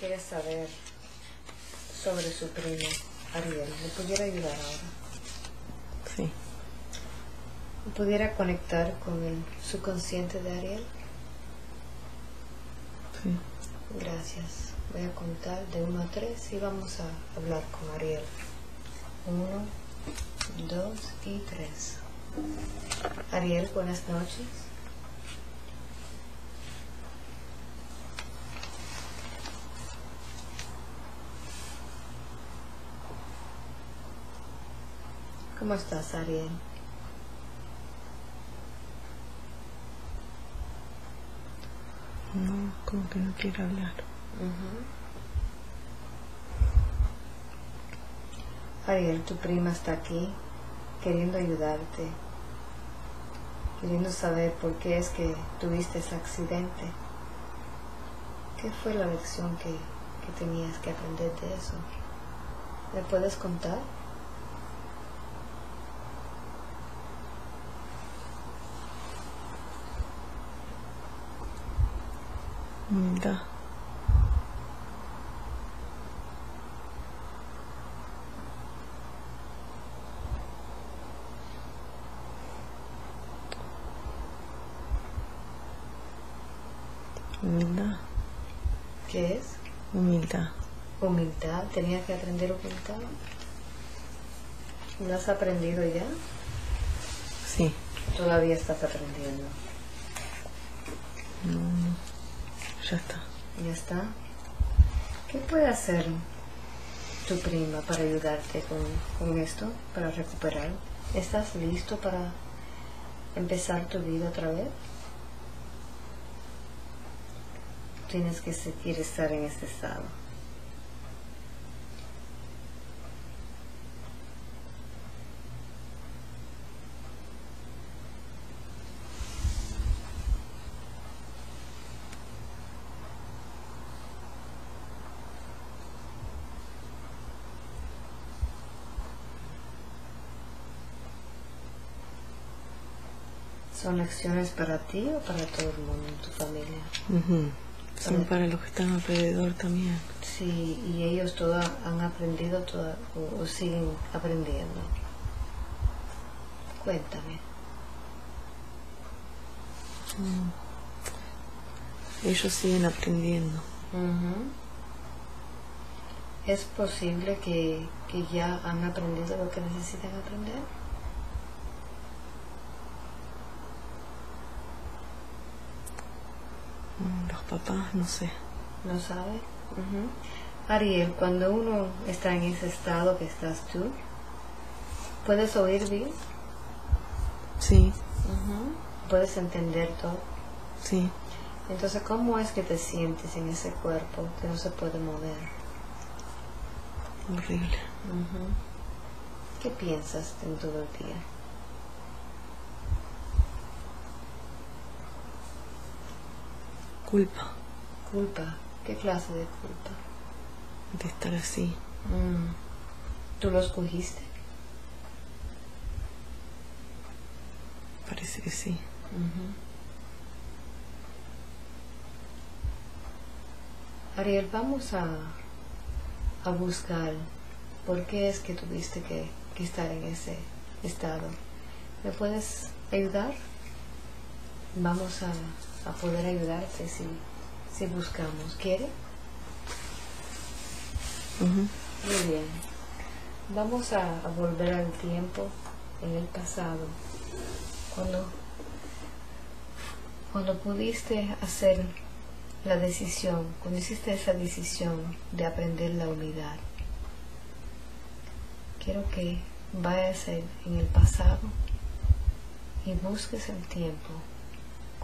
Quiere saber sobre su primo Ariel. ¿Le pudiera ayudar ahora? Sí. ¿Me pudiera conectar con el subconsciente de Ariel? Sí. Gracias. Voy a contar de 1 a 3 y vamos a hablar con Ariel. 1, 2 y 3. Ariel, buenas noches. ¿Cómo estás, Ariel? No, como que no quiere hablar. Ariel, tu prima está aquí queriendo ayudarte, queriendo saber por qué es que tuviste ese accidente. ¿Qué fue la lección que, que tenías que aprender de eso? ¿Me puedes contar? Humildad. Humildad. ¿Qué es? Humildad. Humildad. Tenía que aprender humildad. ¿Lo has aprendido ya? Sí. Todavía estás aprendiendo. No, no. Ya está. Ya está. ¿Qué puede hacer tu prima para ayudarte con, con esto, para recuperar? ¿Estás listo para empezar tu vida otra vez? Tienes que seguir estar en este estado. ¿Son lecciones para ti o para todo el mundo en tu familia? Son para los que están alrededor también. Sí, y ellos todos han aprendido toda- o, o siguen aprendiendo. Cuéntame. Ellos siguen aprendiendo. Ujú. ¿Es posible que, que ya han aprendido lo que necesitan aprender? Mm, Los papás, no sé. ¿No sabe? Ariel, cuando uno está en ese estado que estás tú, ¿puedes oír bien? Sí, ¿Puedes entender todo? sí. Entonces, ¿cómo es que te sientes en ese cuerpo que no se puede mover? Horrible. ¿Qué piensas en todo el día? Culpa Culpa. ¿Qué clase de culpa? de estar así. Mm. ¿Tú lo escogiste? Parece que sí. Ariel, vamos a, a buscar por qué es que tuviste que, que estar en ese estado. ¿Me puedes ayudar? Vamos a, a poder ayudarte si, si buscamos. ¿Quiere? Muy bien. Vamos a, a volver al tiempo en el pasado, cuando, cuando pudiste hacer la decisión, cuando hiciste esa decisión de aprender la unidad. Quiero que vayas en el pasado y busques el tiempo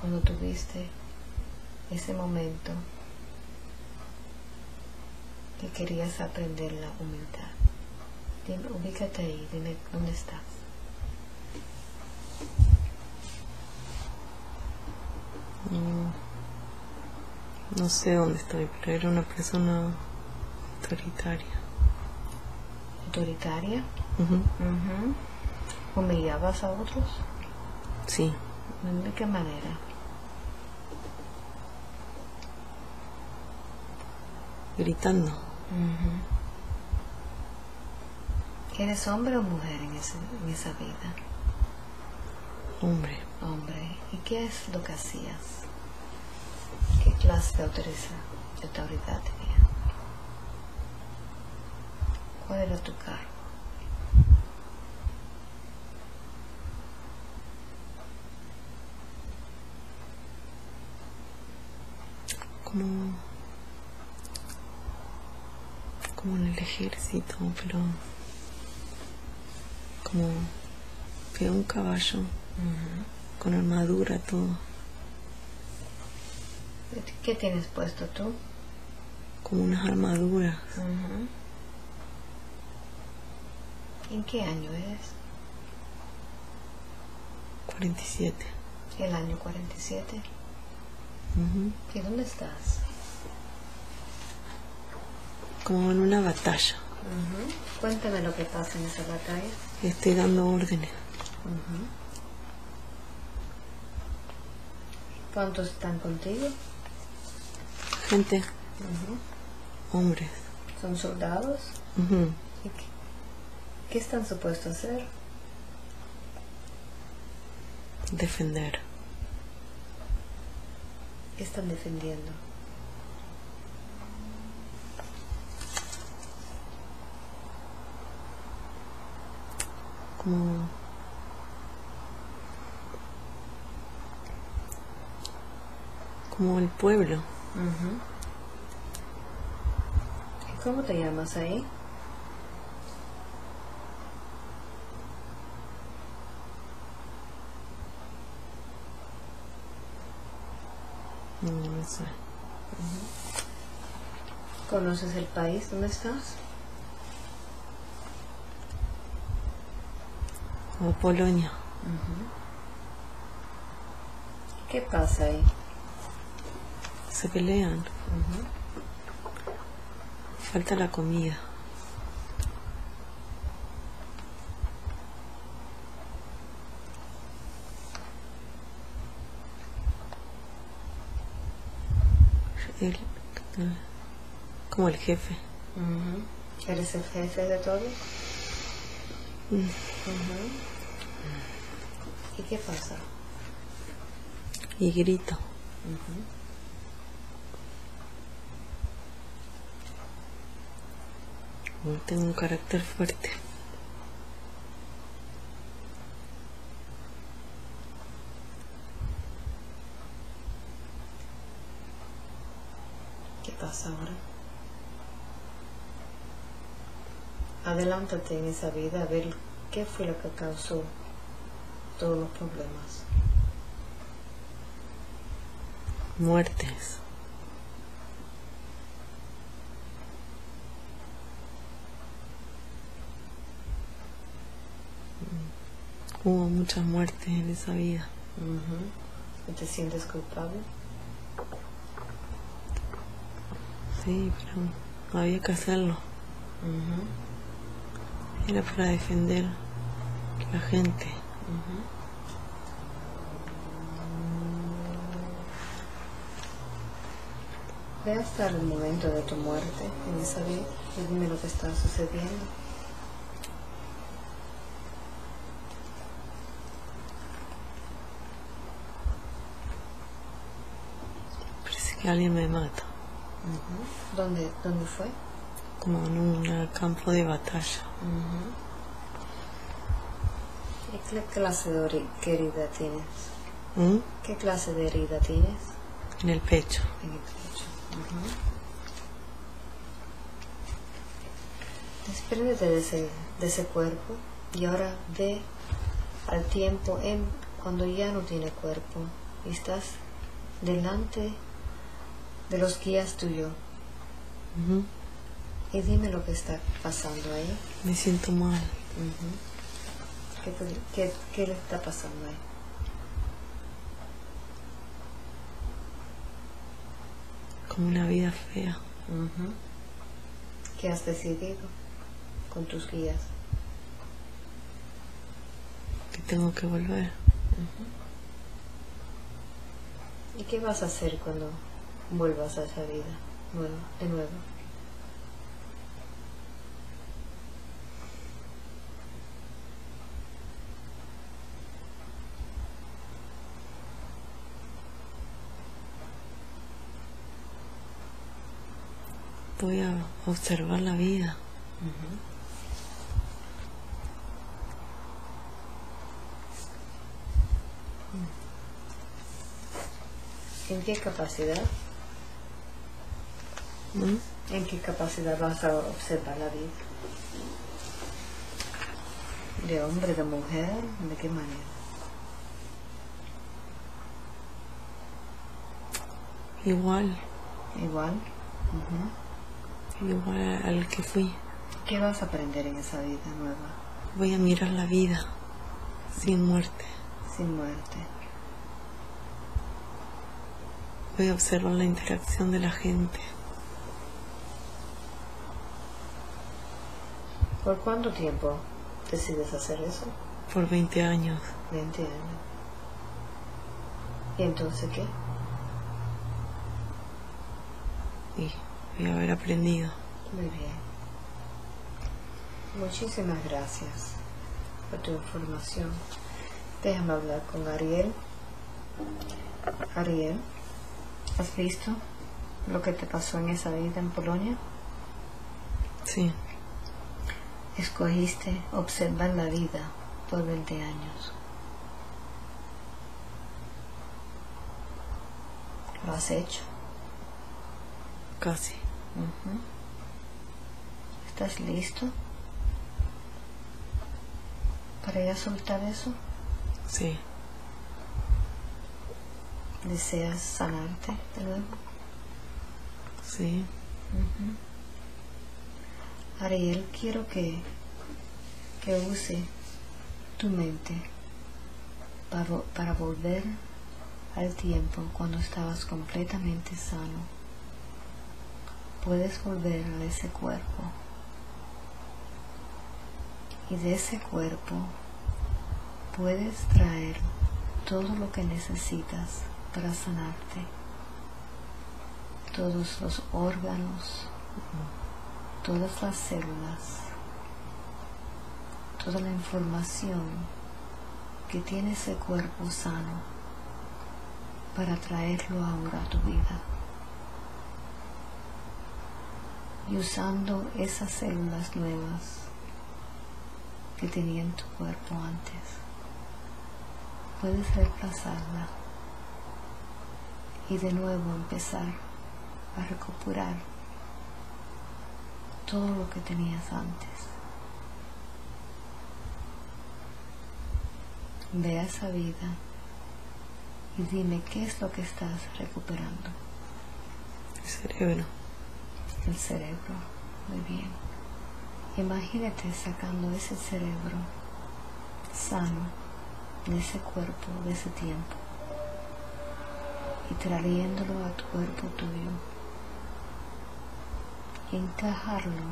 cuando tuviste ese momento que querías aprender la humildad. Dime, ubícate ahí, dime dónde estás. Mm, No sé dónde estoy, pero era una persona autoritaria. Autoritaria. Ujú. ¿Humillabas a otros? Sí, ¿De qué manera? Gritando. ¿Eres hombre o mujer en, ese, en esa vida? Hombre. Hombre. ¿Y qué es lo que hacías? ¿Qué clase de autoridad, de autoridad tenía? ¿Cuál era tu cargo? Como, como en el ejército, pero como que un caballo con armadura todo. ¿Qué tienes puesto tú? Como unas armaduras. ¿En qué año es? 47. El año 47. ¿Y dónde estás? Como en una batalla. Cuéntame lo que pasa en esa batalla. Estoy dando órdenes. ¿Cuántos están contigo? Gente. Hombres. ¿Son soldados? qué, qué están supuestos a hacer? Defender. ¿Qué están defendiendo? Como como el pueblo. ¿Cómo te llamas ahí? No, sé. ¿Conoces el país donde estás? Como Polonia. ¿Qué pasa ahí? Se pelean. Falta la comida. como el jefe. ¿Eres el jefe de todo? ¿Y qué pasa? Y grito. Tengo un carácter fuerte. ¿Qué pasa ahora? Adelántate en esa vida a ver qué fue lo que causó todos los problemas. Muertes. Hubo muchas muertes en esa vida. ¿Te sientes culpable? Sí, pero había que hacerlo. Era para defender la gente. Ve hasta el momento de tu muerte en esa vida y dime lo que está sucediendo. alguien me mata. ¿Dónde, ¿Dónde fue? Como en un campo de batalla. ¿Qué clase de herida tienes? ¿Mm? ¿Qué clase de herida tienes? En el pecho. En el pecho. Despréndete de ese, de ese cuerpo y ahora ve al tiempo en cuando ya no tiene cuerpo y estás delante de los guías tuyos. Y dime lo que está pasando ahí. Me siento mal. ¿Qué, le está pasando ahí? Como una vida fea. ¿Qué has decidido con tus guías? Que tengo que volver. ¿Y qué vas a hacer cuando vuelvas a esa vida nueva, de nuevo. Voy a observar la vida. ¿En qué capacidad? ¿Mm? ¿En qué capacidad vas a observar la vida? ¿De hombre, de mujer? ¿De qué manera? Igual, Igual. Igual al que fui. ¿Qué vas a aprender en esa vida nueva? Voy a mirar la vida sin muerte. Sin muerte. Voy a observar la interacción de la gente. ¿Por cuánto tiempo decides hacer eso? Por 20 años. 20 años. ¿Y entonces qué? Y a haber aprendido. Muy bien. Muchísimas gracias por tu información. Déjame hablar con Ariel. Ariel, ¿has visto lo que te pasó en esa vida en Polonia? Sí, Escogiste observar la vida por 20 años. Lo has hecho. casi. ¿Estás listo para ya soltar eso? Sí, ¿Deseas sanarte de nuevo? sí. Ariel, quiero que, que use tu mente para, para volver al tiempo cuando estabas completamente sano. Puedes volver a ese cuerpo y de ese cuerpo puedes traer todo lo que necesitas para sanarte. Todos los órganos, todas las células, toda la información que tiene ese cuerpo sano para traerlo ahora a tu vida. Y usando esas células nuevas que tenía en tu cuerpo antes, puedes reemplazarla y de nuevo empezar a recuperar todo lo que tenías antes. Ve a esa vida y dime qué es lo que estás recuperando. Cerebro. El cerebro. Muy bien. Imagínate sacando ese cerebro sano de ese cuerpo, de ese tiempo, y trayéndolo a tu cuerpo tuyo y encajarlo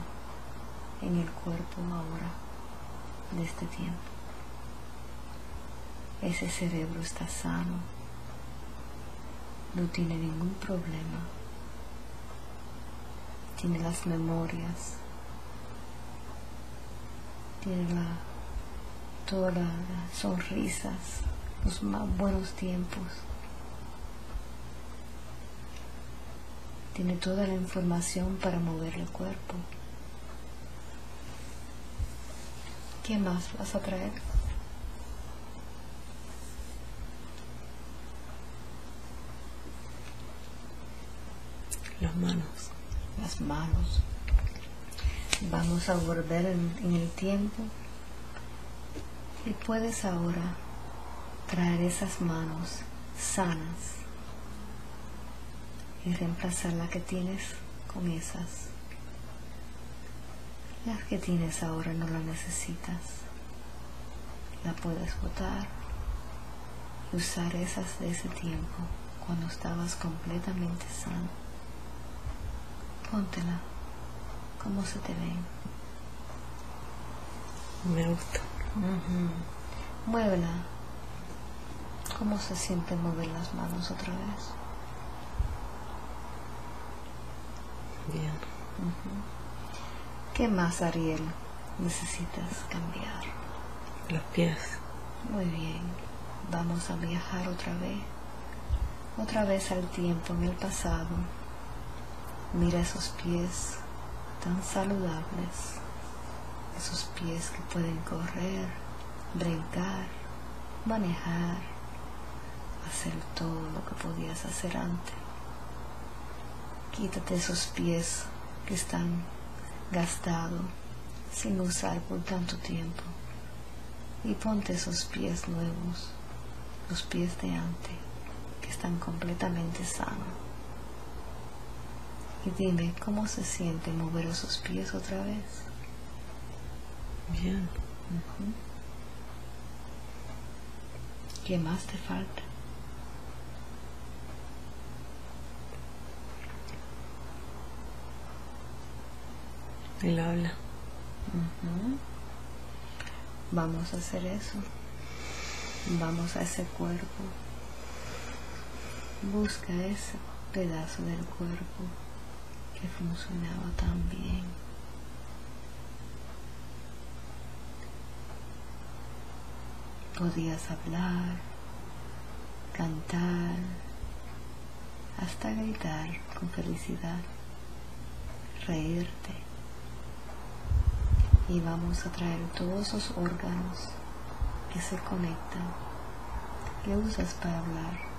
en el cuerpo ahora de este tiempo. Ese cerebro está sano, no tiene ningún problema, tiene las memorias, tiene la, todas las sonrisas, los más buenos tiempos. Tiene toda la información para mover el cuerpo. ¿Qué más vas a traer? Las manos. Las manos. Vamos a volver en, el tiempo y puedes ahora traer esas manos sanas y reemplazar la que tienes con esas. Las que tienes ahora no la necesitas. La puedes botar y usar esas de ese tiempo cuando estabas completamente sano. Póntela. ¿Cómo se te ven? Me gusta. Muévela. ¿Cómo se siente mover las manos otra vez? Bien. ¿Qué más, Ariel, necesitas cambiar? Los pies. Muy bien. Vamos a viajar otra vez. Otra vez al tiempo en el pasado. Mira esos pies tan saludables, esos pies que pueden correr, brincar, manejar, hacer todo lo que podías hacer antes. Quítate esos pies que están gastados sin usar por tanto tiempo y ponte esos pies nuevos, los pies de antes, que están completamente sanos. Y dime cómo se siente mover esos pies otra vez. Bien. ¿Qué más te falta? El habla. Vamos a hacer eso. Vamos a ese cuerpo. Busca ese pedazo del cuerpo que funcionaba tan bien. Podías hablar, cantar, hasta gritar con felicidad, reírte. Y vamos a traer todos los órganos que se conectan, que usas para hablar.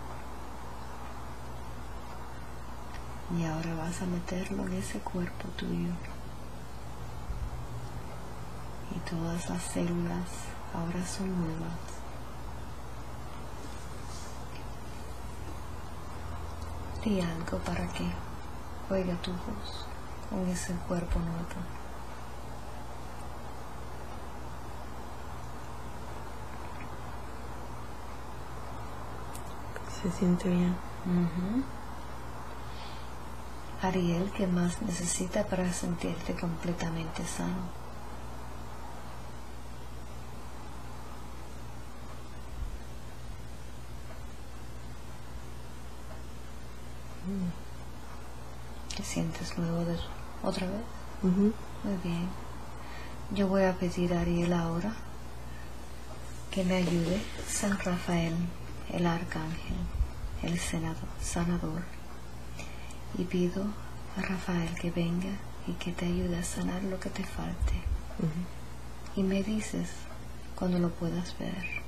Y ahora vas a meterlo en ese cuerpo tuyo. Y todas las células ahora son nuevas. Di algo para que oiga tu voz con ese cuerpo nuevo. Se siente bien. Ariel, ¿qué más necesita para sentirte completamente sano? ¿Te sientes nuevo de otra vez? Ujú. Muy bien. Yo voy a pedir a Ariel ahora que me ayude San Rafael, el arcángel, el senador, sanador. Y pido a Rafael que venga y que te ayude a sanar lo que te falte. Y me dices cuando lo puedas ver.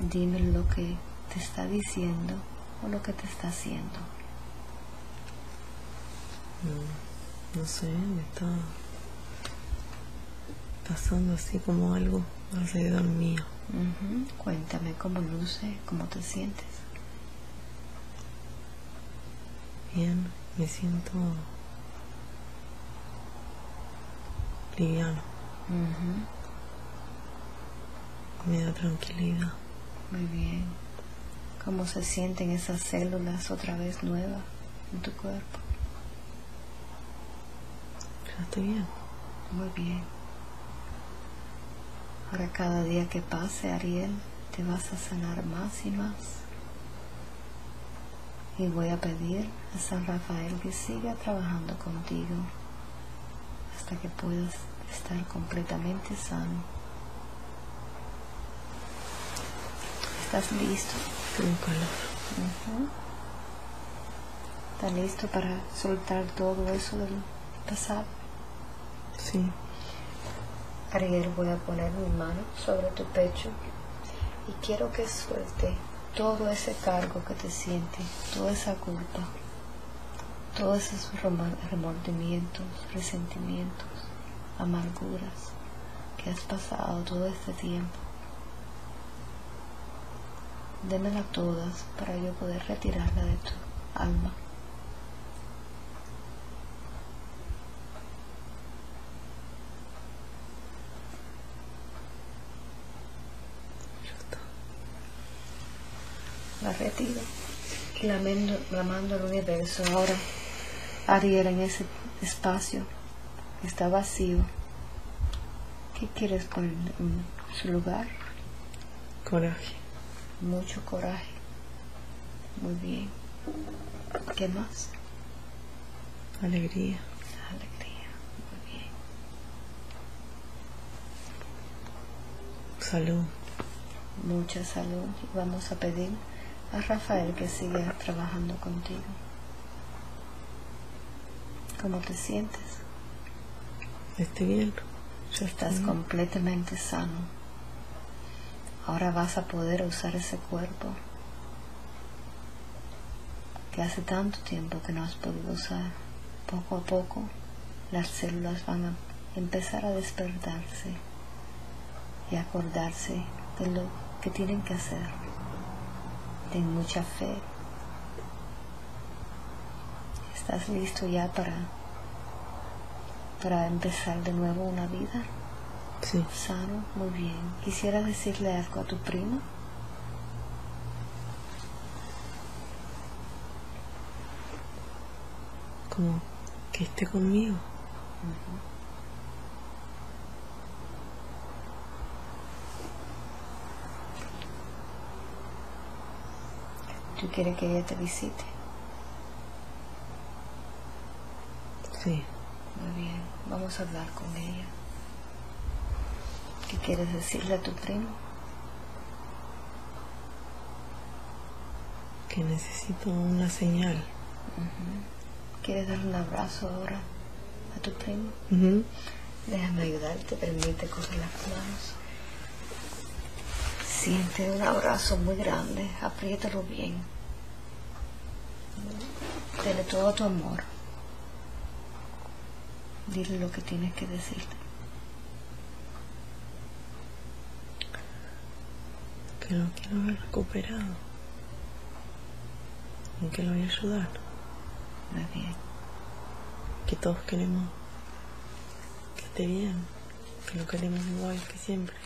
Dime lo que te está diciendo o lo que te está haciendo. Mm, No sé, me está pasando así como algo alrededor mío. Cuéntame cómo luce, cómo te sientes. Bien, me siento liviano, me da tranquilidad. Muy bien. ¿Cómo se sienten esas células otra vez nuevas en tu cuerpo? Ya estoy bien. Muy bien. Ahora cada día que pase, Ariel, te vas a sanar más y más. Y voy a pedir a San Rafael que siga trabajando contigo hasta que puedas estar completamente sano. ¿Estás listo? Tengo calor. Ujú. ¿Estás listo para soltar todo eso del pasado? Sí. Ariel, voy a poner mi mano sobre tu pecho y quiero que suelte todo ese cargo que te siente, toda esa culpa, todos esos remordimientos, resentimientos, amarguras que has pasado todo este tiempo. Démela todas para yo poder retirarla de tu alma. Ya está. la retiro y la mando, la mando al universo. Ahora, Ariel, en ese espacio que está vacío, ¿qué quieres poner en su lugar? Coraje. Mucho coraje. Muy bien. ¿Qué más? Alegría. Alegría. Muy bien. Salud. Mucha salud. Vamos a pedir a Rafael que siga trabajando contigo. ¿Cómo te sientes? Estoy bien. Estás completamente sano. Ahora vas a poder usar ese cuerpo que hace tanto tiempo que no has podido usar. Poco a poco las células van a empezar a despertarse y acordarse de lo que tienen que hacer. Ten mucha fe. ¿Estás listo ya para, para empezar de nuevo una vida? Sí. Sano, muy bien. Quisiera decirle algo a tu primo. Como que esté conmigo. ¿Tú quieres que ella te visite? Sí. Muy bien, vamos a hablar con ella. ¿Qué quieres decirle a tu primo? Que necesito una señal. ¿Quieres dar un abrazo ahora a tu primo? Ujú. Déjame ayudarte, permite coger las manos. Siente un abrazo muy grande, apriétalo bien. Dale todo tu amor. Dile lo que tienes que decirle. Que lo quiero ver recuperado. Y que lo voy a ayudar. Muy bien. Que todos queremos que esté bien. Que lo queremos igual que siempre.